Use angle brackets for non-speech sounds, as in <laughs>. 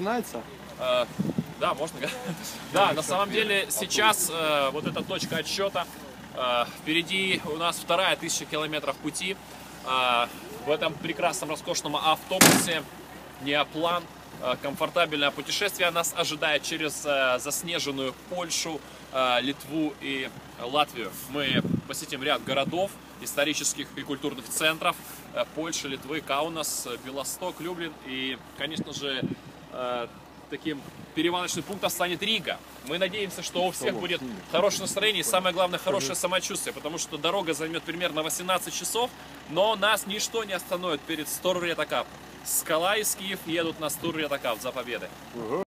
Начинается? Э, Да, можно. <laughs> Да, на самом деле сейчас э, вот эта точка отсчета. Э, Впереди у нас вторая тысяча километров пути. Э, В этом прекрасном, роскошном автобусе Неоплан. Э, Комфортабельное путешествие нас ожидает через э, заснеженную Польшу, э, Литву и Латвию. Мы посетим ряд городов, исторических и культурных центров э, Польши, Литвы, Каунас, Белосток, Люблин и, конечно же, таким перевалочным пунктом станет Рига. Мы надеемся, что у всех будет хорошее настроение и самое главное хорошее самочувствие, потому что дорога займет примерно 18 часов, но нас ничто не остановит перед Стор Ретакап. Скала из Киев едут на Стур Ретакап за победой.